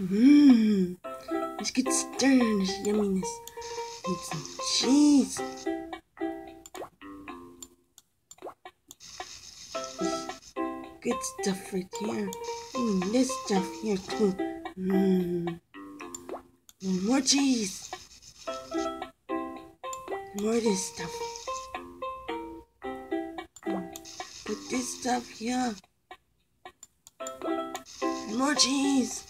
Mmm. Let's get started on this yumminess. Need some cheese. Good stuff right here. Mm, this stuff here too. Mmm. More cheese. More of this stuff. Put this stuff here. More cheese.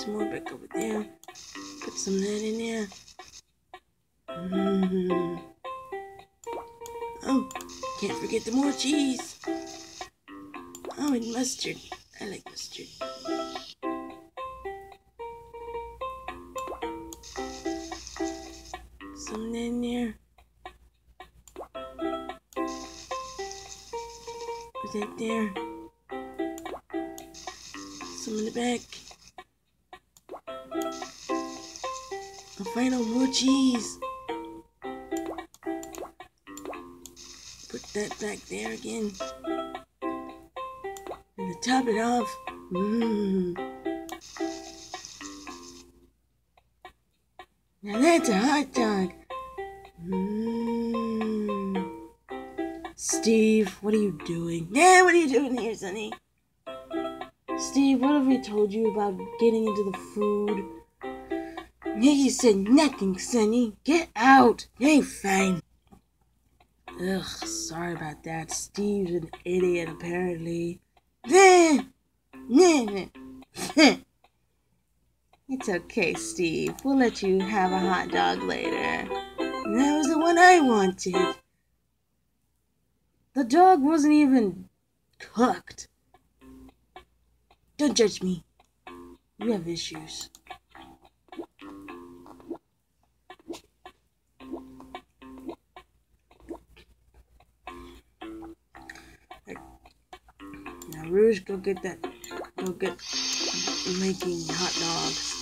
Some more back over there. Put some of that in there. Mm. Oh, can't forget the more cheese. Oh, and mustard. I like mustard. Some in there. Put that there. Cheese. Put that back there again. And to top it off, mmm. Now that's a hot dog. Mmm. Steve, what are you doing? Yeah, what are you doing here, Sonny? Steve, what have we told you about getting into the food? You said nothing, Sonny. Get out. Hey, fine. Ugh, sorry about that. Steve's an idiot, apparently. it's okay, Steve. We'll let you have a hot dog later. That was the one I wanted. The dog wasn't even cooked. Don't judge me. You have issues. Rouge, go get that. Go get making hot dogs.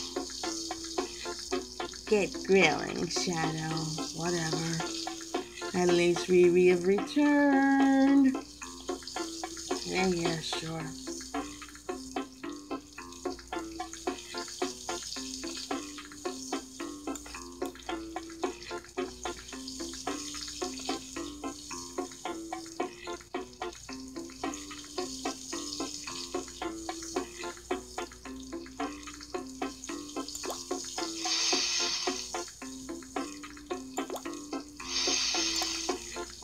Get grilling, Shadow. Whatever. At least Riri have returned. Yeah, yeah, sure.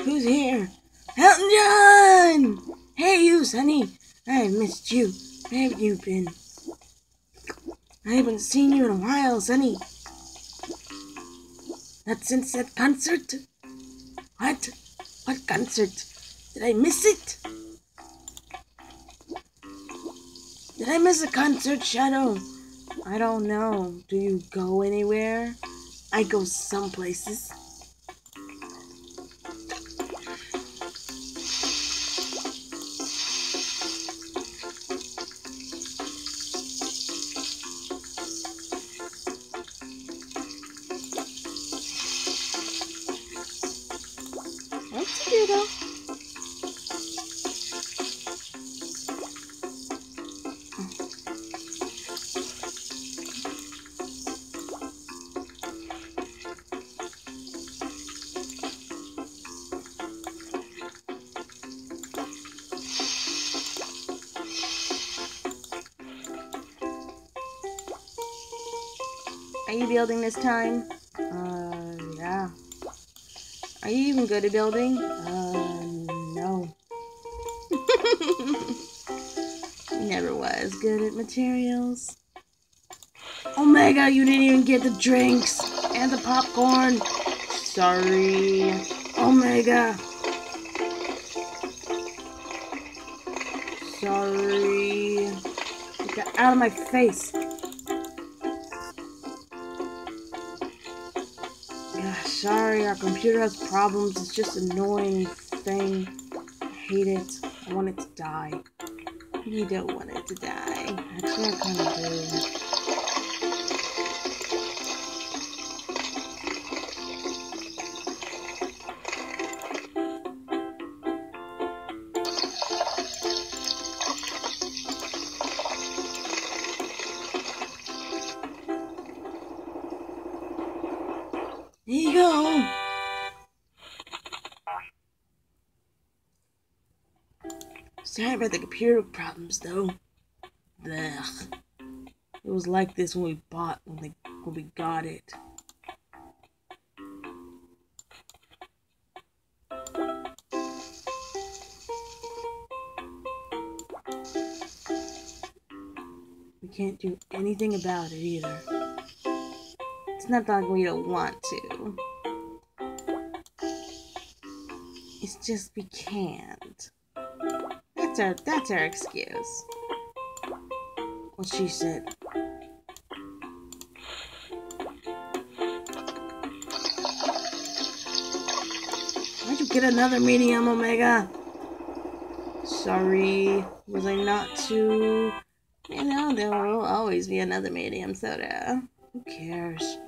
Who's here? Elton John! Hey, you, Sonny. I've missed you. Where have you been? I haven't seen you in a while, Sonny. Not since that concert? What? What concert? Did I miss it? Did I miss a concert, Shadow? I don't know. Do you go anywhere? I go some places. Building this time? Uh, yeah. Are you even good at building? Uh, no. Never was good at materials. Omega, you didn't even get the drinks and the popcorn. Sorry. Omega. Sorry. Get out of my face. Sorry, our computer has problems. It's just an annoying thing. I hate it. I want it to die. You don't want it to die. Actually, I kind of do. Computer problems, though. Ugh. It was like this when we bought when we when we got it. We can't do anything about it either. It's not like we don't want to. It's just we can't. That's our that's our excuse. What she said. Why'd you get another medium, Omega? Sorry, was I not too... You know, there will always be another medium soda. Who cares?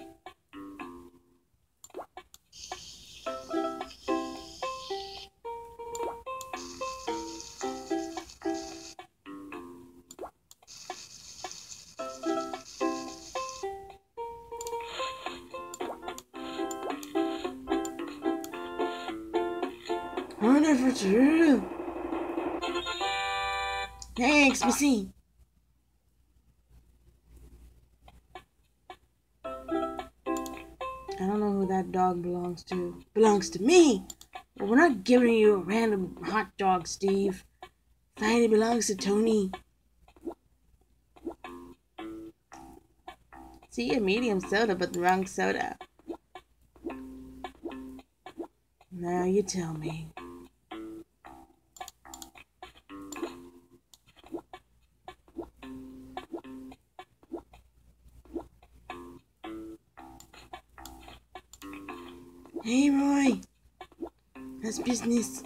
Belongs to. Belongs to me. But we're not giving you a random hot dog, Steve. Fine, it belongs to Tony. See, a medium soda, but the wrong soda. Now you tell me. How's business?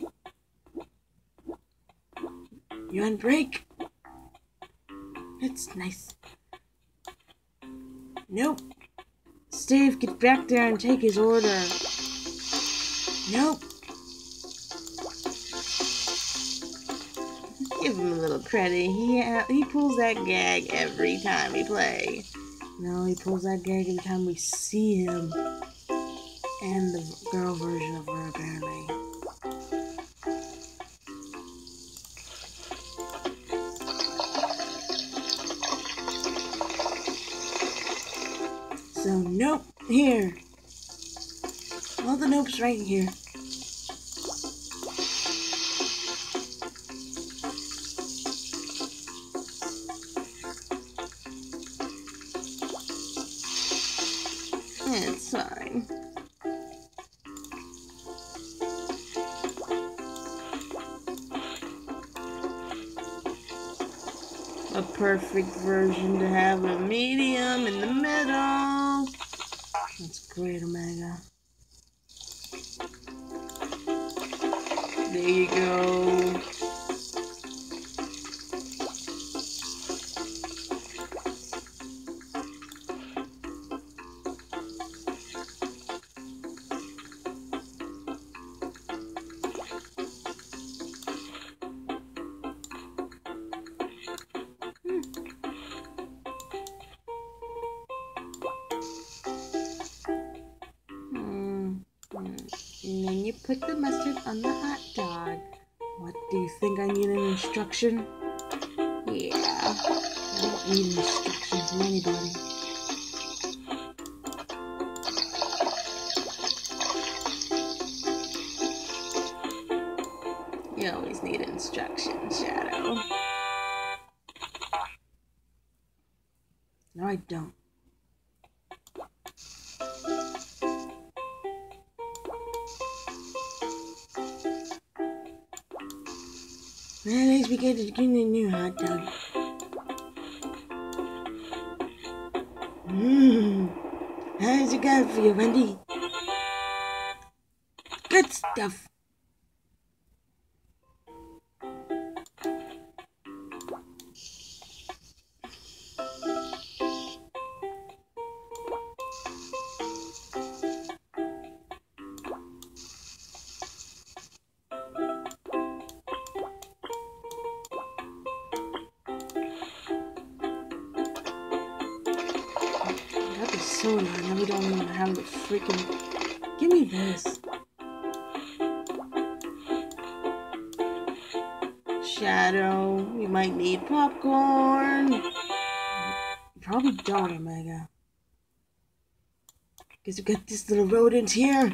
You on break? That's nice. Nope. Steve, get back there and take his order. Nope. Give him a little credit. He ha- he pulls that gag every time we play. No, he pulls that gag every time we see him. And the girl version of her, apparently. Nope, here. All the nopes right here. It's fine. A perfect version to have a medium in the middle. Omega. There you go. Put the mustard on the hot dog. What do you think I need an instruction? Yeah. I don't need an instruction from anybody. You always need instructions, Shadow. No, I don't. Least we get to get a new hot dog. Mmm. How's it going for you, Wendy? Good stuff. Soda and then we don't even have the freaking. Give me this. Shadow, we might need popcorn. You probably don't, Omega. Guess we got this little rodent here.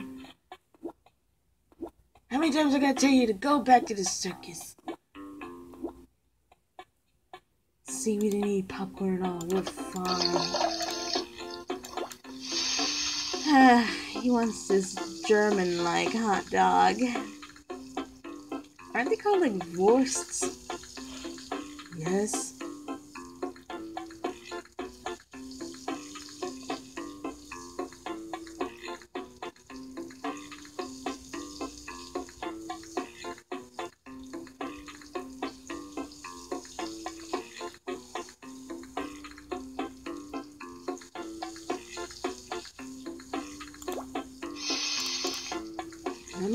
How many times I gotta tell you to go back to the circus? See, we didn't eat popcorn at all. We're fine. he wants this German-like hot dog. Aren't they called like wursts? Yes.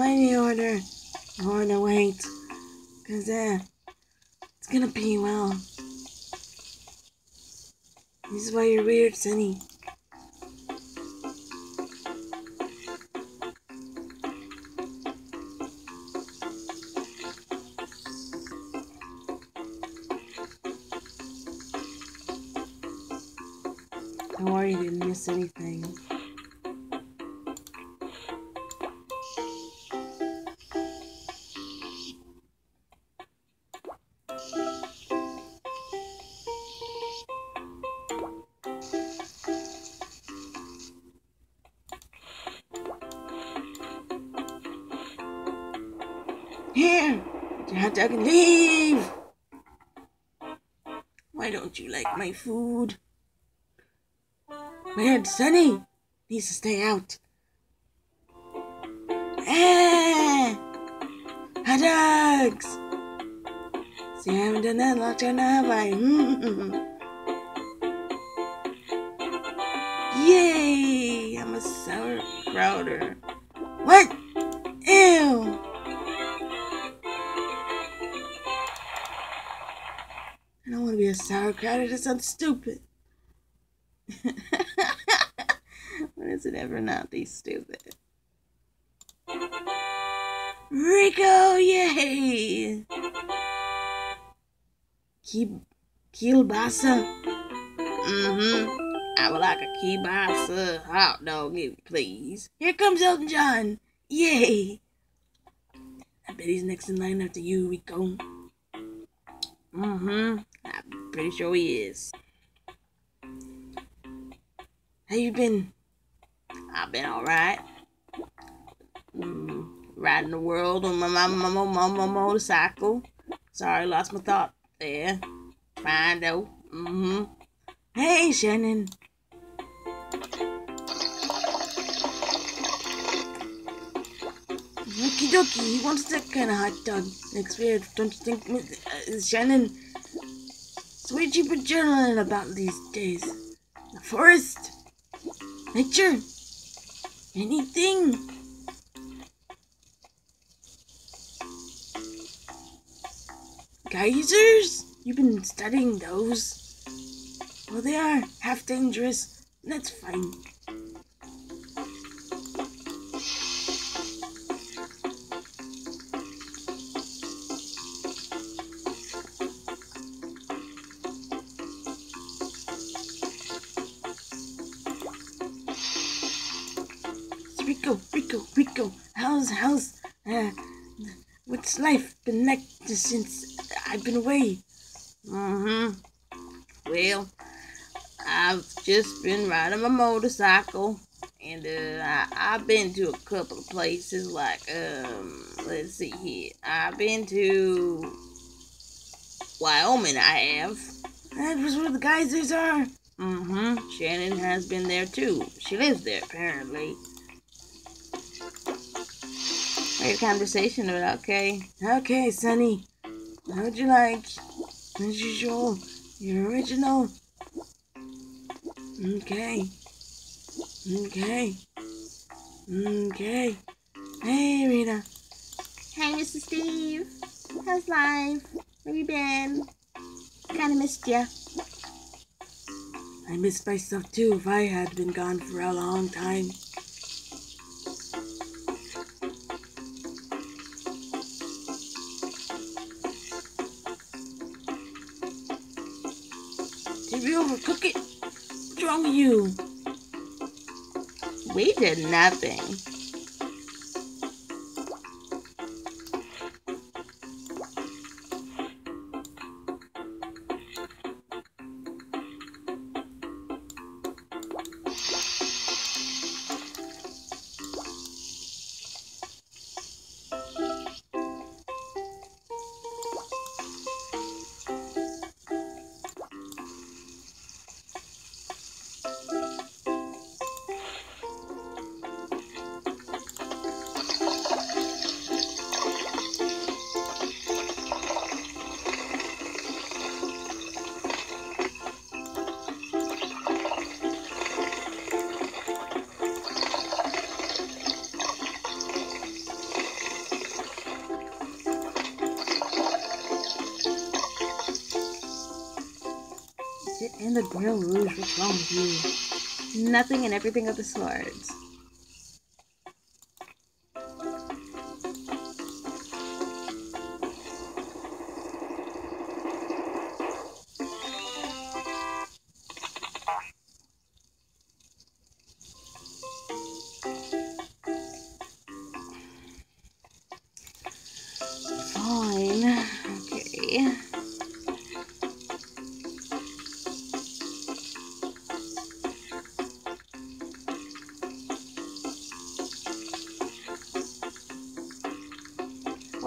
Mighty order. Order, wait. Cause, uh, it's gonna be well. This is why you're weird, Sunny. Hot dog leave. Why don't you like my food? Man, Sunny needs to stay out. Ah, hot dogs. See, I haven't done that in a long time have I? Yay! I'm a sour sauerkrauter. A sauerkraut. That sounds stupid. when is it ever not be stupid? Rico, yay! Ki- kielbasa? Mm-hmm. I would like a kielbasa hot dog, please. Here comes Elton John. Yay! I bet he's next in line after you, Rico. Mm-hmm. Pretty sure he is. How you been? I've been alright. Mm, riding the world on my, my, my, my, my, motorcycle. Sorry, lost my thought there. Fine though. Mm-hmm. Hey, Shannon. Okie dokie, he wants that kind of hot dog. Looks weird, don't you think, uh, Shannon? What you been journaling about these days? The forest? Nature? Anything? Geysers? You've been studying those? Well, they are half dangerous. That's fine. Rico, Rico, Rico, how's, how's, uh, what's life been like since I've been away? Mm-hmm. Well, I've just been riding my motorcycle, and uh, I, I've been to a couple of places, like, um, let's see here. I've been to Wyoming, I have. That was where the geysers are. Mm-hmm. Shannon has been there, too. She lives there, apparently. Great conversation, but okay. Okay, Sunny. How'd you like? As usual, your original. Okay. Okay. Okay. Hey, Rita. Hey, Mr. Steve. How's life? Where you been? Kinda missed ya. I miss myself too if I had been gone for a long time. With you? We did nothing. Rouge, what's wrong with you? Nothing and everything of the swords.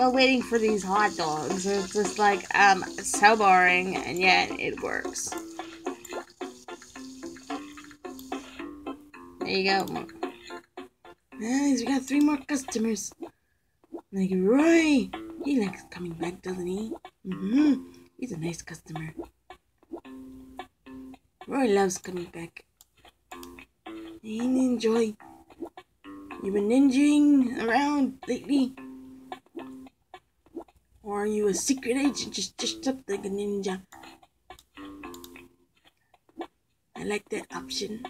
While waiting for these hot dogs, it's just like, um, so boring, and yet it works. There you go. Nice, we got three more customers. Like Roy. He likes coming back, doesn't he? Mm-hmm. He's a nice customer. Roy loves coming back. Hey, Ninjoy. You been ninjing around lately? Are you a secret agent just dressed up like a ninja? I like that option.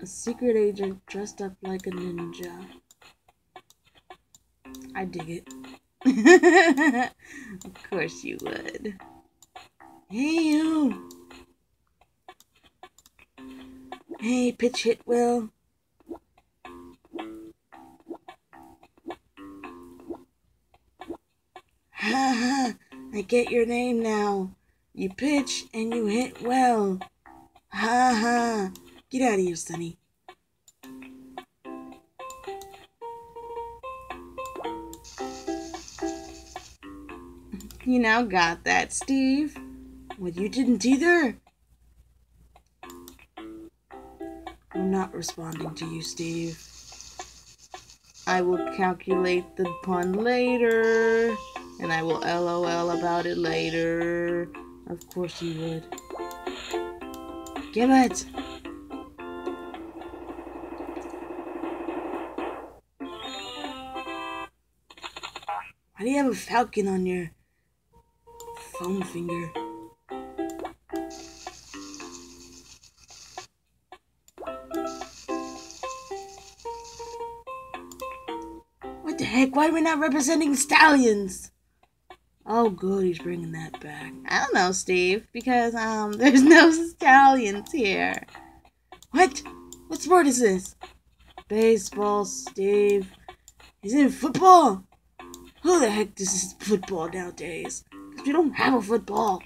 A secret agent dressed up like a ninja. I dig it. of course you would. Hey you. Hey, pitch hit well. Ha, I get your name now. You pitch and you hit well. Ha ha. Get out of here, Sonny. You now got that, Steve. Well, you didn't either. I'm not responding to you, Steve. I will calculate the pun later, and I will LOL about it later. Of course you would. Give it! Why do you have a falcon on your thumb finger? What the heck? Why are we not representing stallions? Oh, good, he's bringing that back. I don't know, Steve, because um, there's no stallions here. What? What sport is this? Baseball, Steve. Isn't it football? Who the heck does this football nowadays? Because we don't have a football.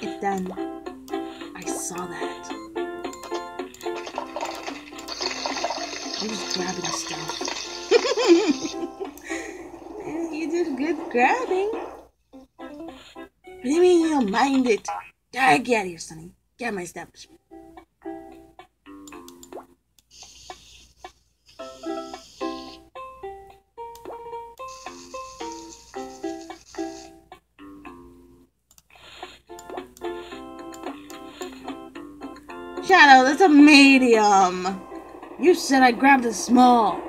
It's done. I saw that. Grabbing stuff. you did good grabbing. What do you mean you don't mind it? Get out of here, Sonny. Get my establishment. Shadow, that's a medium. You said I grabbed a small.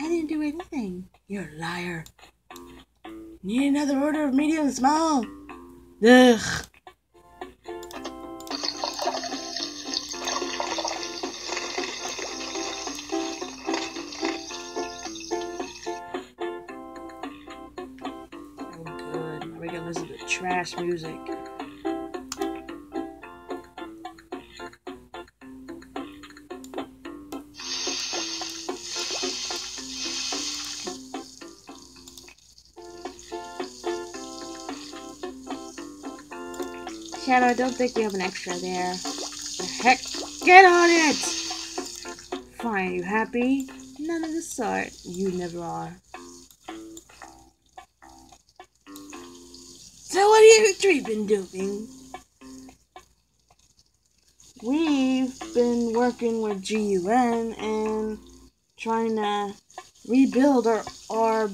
I didn't do anything. You're a liar. Need another order of medium small. Ugh. Music. Shadow, I don't think you have an extra there. The heck? Get on it! Fine, you happy? None of the sort. You never are. You three been doing? We've been working with GUN and trying to rebuild our our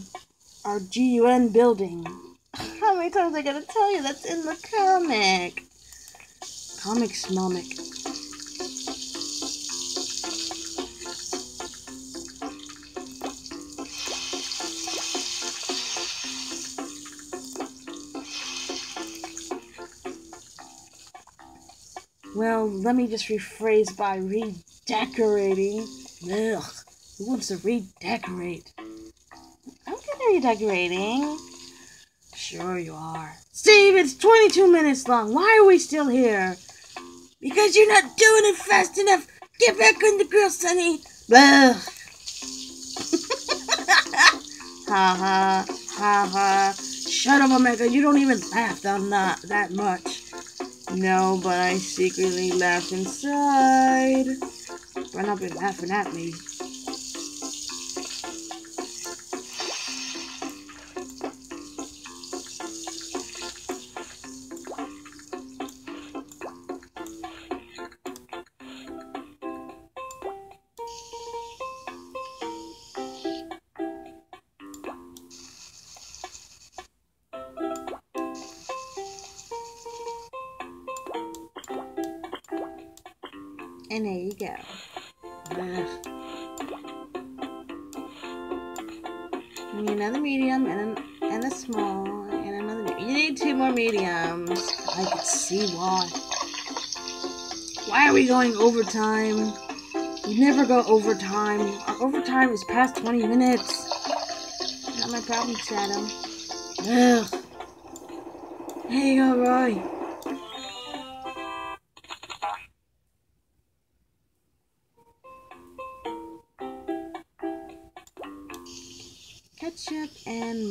our GUN building. How many times I gotta tell you that's in the comic? Comic smomic. Well, let me just rephrase by redecorating. Ugh, who wants to redecorate? I'm good at redecorating. Sure you are. Steve, it's 22 minutes long. Why are we still here? Because you're not doing it fast enough. Get back on the grill, Sonny. Ugh. ha ha, ha ha. Shut up, Omega. You don't even laugh that, that much. No, but I secretly laugh inside. Run up and laughing at me. Another medium and an, and a small and another. You need two more mediums. I can see why. Why are we going overtime? We never go overtime. Our overtime is past 20 minutes. Not my problem, Shadow. Ugh. Here you go, Roy.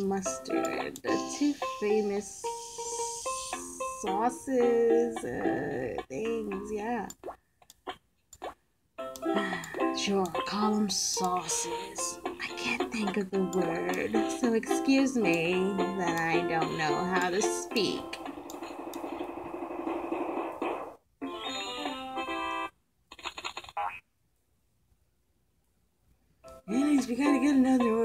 Mustard, the two famous sauces, uh, things. Yeah. Sure, call them sauces. I can't think of the word, so excuse me that I don't know how to speak. We gotta get another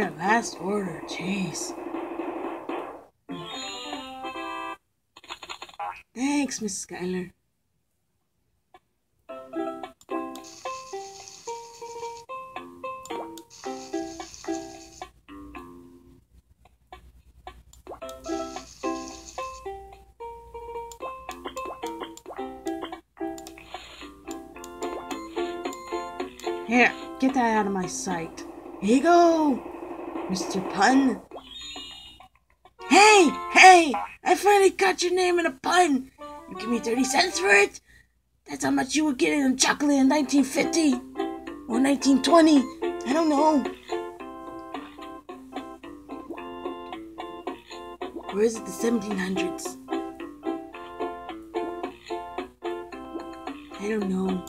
Last order, jeez. Thanks, Miss Skyler. Here, get that out of my sight. Here you go, Mr. Pun. Hey, hey, I finally got your name in a pun. You give me 30 cents for it? That's how much you were getting in chocolate in 1950 or 1920. I don't know. Or is it the 1700s? I don't know.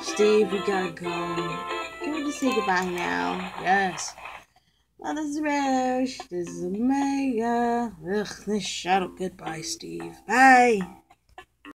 Steve, we gotta go. Can we just say goodbye now? Yes. This is Rouge. This is Omega. Ugh, this shadow. Goodbye, Steve. Bye.